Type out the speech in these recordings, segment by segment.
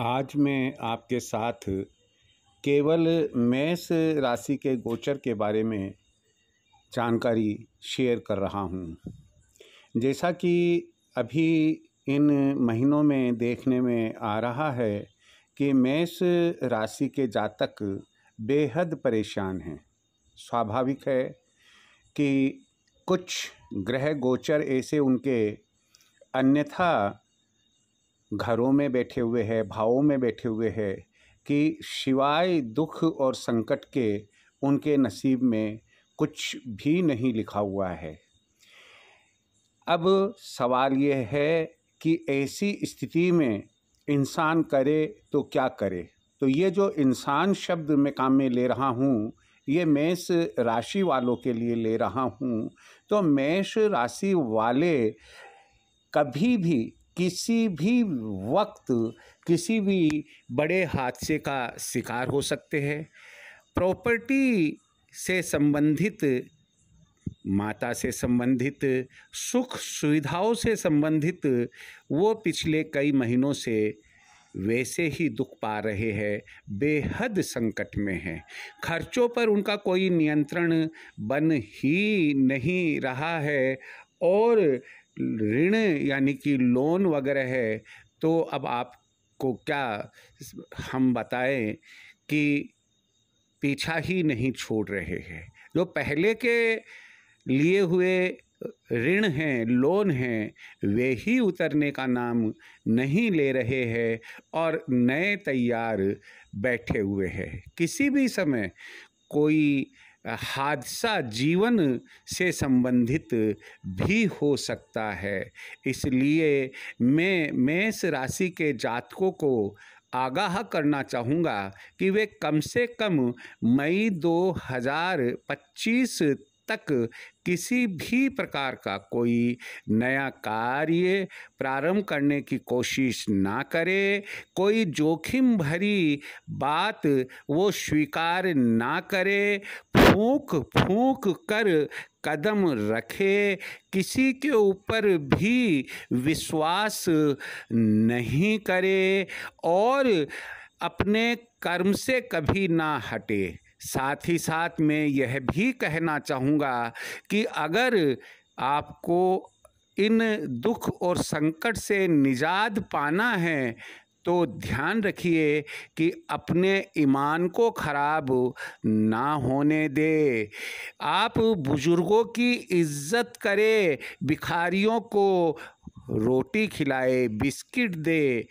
आज मैं आपके साथ केवल मेष राशि के गोचर के बारे में जानकारी शेयर कर रहा हूँ। जैसा कि अभी इन महीनों में देखने में आ रहा है कि मेष राशि के जातक बेहद परेशान हैं। स्वाभाविक है कि कुछ ग्रह गोचर ऐसे उनके अन्यथा घरों में बैठे हुए हैं, भावों में बैठे हुए हैं कि शिवाय दुख और संकट के उनके नसीब में कुछ भी नहीं लिखा हुआ है। अब सवाल यह है कि ऐसी स्थिति में इंसान करे तो क्या करे? तो ये जो इंसान शब्द मैं काम में ले रहा हूँ, ये मेष राशि वालों के लिए ले रहा हूँ तो मेष राशि वाले कभी भी किसी भी वक्त किसी भी बड़े हादसे का शिकार हो सकते हैं। प्रॉपर्टी से संबंधित, माता से संबंधित, सुख सुविधाओं से संबंधित वो पिछले कई महीनों से वैसे ही दुख पा रहे हैं, बेहद संकट में हैं। खर्चों पर उनका कोई नियंत्रण बन ही नहीं रहा है और ऋण यानी कि लोन वगैरह है तो अब आपको क्या हम बताएँ कि पीछा ही नहीं छोड़ रहे हैं। जो पहले के लिए हुए ऋण हैं लोन हैं, वे ही उतरने का नाम नहीं ले रहे हैं और नए तैयार बैठे हुए हैं। किसी भी समय कोई हादसा जीवन से संबंधित भी हो सकता है। इसलिए मैं मेष राशि के जातकों को आगाह करना चाहूँगा कि वे कम से कम मई 2025 तक किसी भी प्रकार का कोई नया कार्य प्रारंभ करने की कोशिश ना करे, कोई जोखिम भरी बात वो स्वीकार ना करे, फूंक फूंक कर कदम रखे, किसी के ऊपर भी विश्वास नहीं करे और अपने कर्म से कभी ना हटे। साथ ही साथ मैं यह भी कहना चाहूँगा कि अगर आपको इन दुख और संकट से निजात पाना है तो ध्यान रखिए कि अपने ईमान को खराब ना होने दे। आप बुज़ुर्गों की इज़्ज़त करें, भिखारियों को रोटी खिलाए, बिस्किट दे।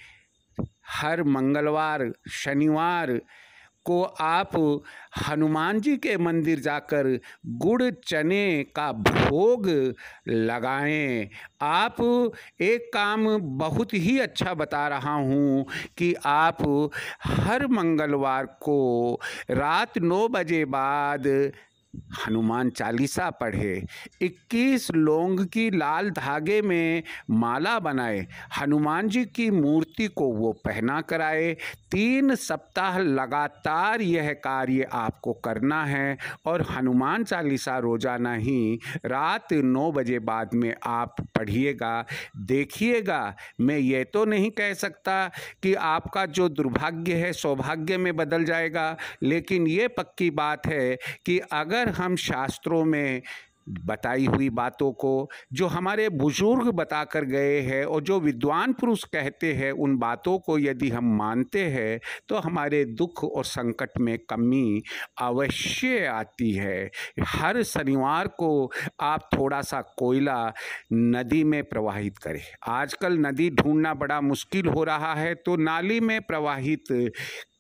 हर मंगलवार, शनिवार को आप हनुमान जी के मंदिर जाकर गुड़ चने का भोग लगाएँ। आप एक काम बहुत ही अच्छा बता रहा हूँ कि आप हर मंगलवार को रात नौ बजे बाद हनुमान चालीसा पढ़े 21 लोंग की लाल धागे में माला बनाए, हनुमान जी की मूर्ति को वो पहना कराए, तीन सप्ताह लगातार यह कार्य आपको करना है और हनुमान चालीसा रोज़ाना ही रात नौ बजे बाद में आप पढ़िएगा, देखिएगा। मैं ये तो नहीं कह सकता कि आपका जो दुर्भाग्य है सौभाग्य में बदल जाएगा, लेकिन ये पक्की बात है कि अगर अगर हम शास्त्रों में बताई हुई बातों को, जो हमारे बुज़ुर्ग बता कर गए हैं और जो विद्वान पुरुष कहते हैं, उन बातों को यदि हम मानते हैं तो हमारे दुख और संकट में कमी अवश्य आती है। हर शनिवार को आप थोड़ा सा कोयला नदी में प्रवाहित करें। आजकल नदी ढूंढना बड़ा मुश्किल हो रहा है तो नाली में प्रवाहित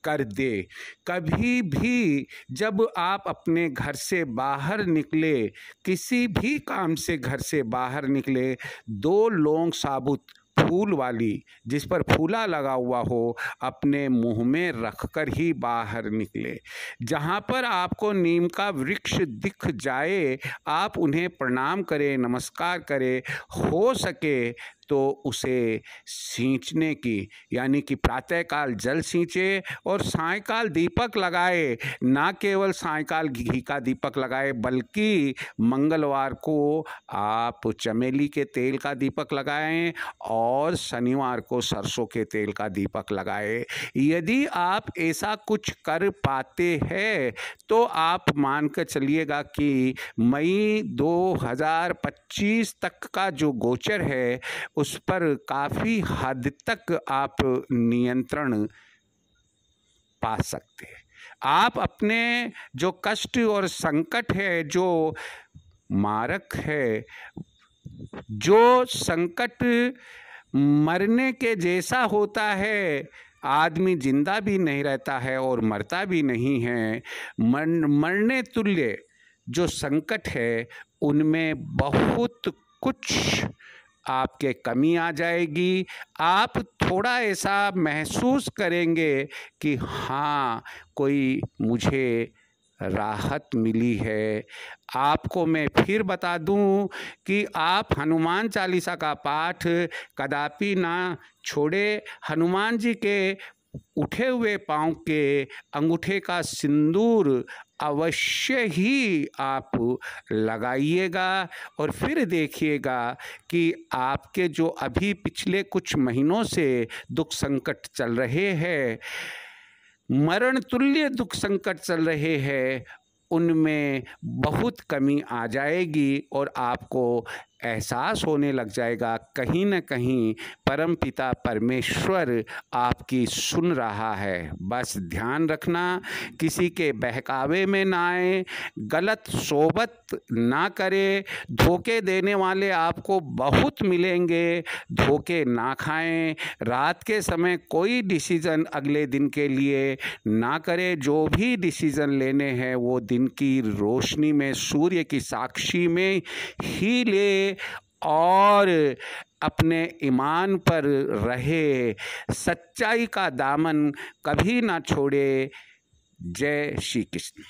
कर दे। कभी भी जब आप अपने घर से बाहर निकले, किसी भी काम से घर से बाहर निकले, दो लौंग साबुत फूल वाली जिस पर फूला लगा हुआ हो, अपने मुँह में रखकर ही बाहर निकले। जहाँ पर आपको नीम का वृक्ष दिख जाए, आप उन्हें प्रणाम करें, नमस्कार करें, हो सके तो उसे सींचने की, यानी कि प्रातःकाल जल सींचे और सायकाल दीपक लगाए। ना केवल सायकाल घी का दीपक लगाए, बल्कि मंगलवार को आप चमेली के तेल का दीपक लगाएँ और शनिवार को सरसों के तेल का दीपक लगाए। यदि आप ऐसा कुछ कर पाते हैं तो आप मान कर चलिएगा कि मई 2025 तक का जो गोचर है उस पर काफ़ी हद तक आप नियंत्रण पा सकते हैं। आप अपने जो कष्ट और संकट है, जो मारक है, जो संकट मरने के जैसा होता है, आदमी ज़िंदा भी नहीं रहता है और मरता भी नहीं है, मर, मरने तुल्य जो संकट है, उनमें बहुत कुछ आपके कमी आ जाएगी। आप थोड़ा ऐसा महसूस करेंगे कि हाँ कोई मुझे राहत मिली है। आपको मैं फिर बता दूँ कि आप हनुमान चालीसा का पाठ कदापि ना छोड़े। हनुमान जी के उठे हुए पाँव के अंगूठे का सिंदूर अवश्य ही आप लगाइएगा और फिर देखिएगा कि आपके जो अभी पिछले कुछ महीनों से दुख संकट चल रहे हैं, मरण तुल्य दुख संकट चल रहे हैं, उनमें बहुत कमी आ जाएगी और आपको एहसास होने लग जाएगा, कहीं ना कहीं परम पिता परमेश्वर आपकी सुन रहा है। बस ध्यान रखना, किसी के बहकावे में ना आए, गलत सोबत ना करे, धोखे देने वाले आपको बहुत मिलेंगे, धोखे ना खाएँ, रात के समय कोई डिसीज़न अगले दिन के लिए ना करें, जो भी डिसीज़न लेने हैं वो दिन की रोशनी में, सूर्य की साक्षी में ही ले। और अपने ईमान पर रहे। सच्चाई का दामन कभी ना छोड़े। जय श्री कृष्ण।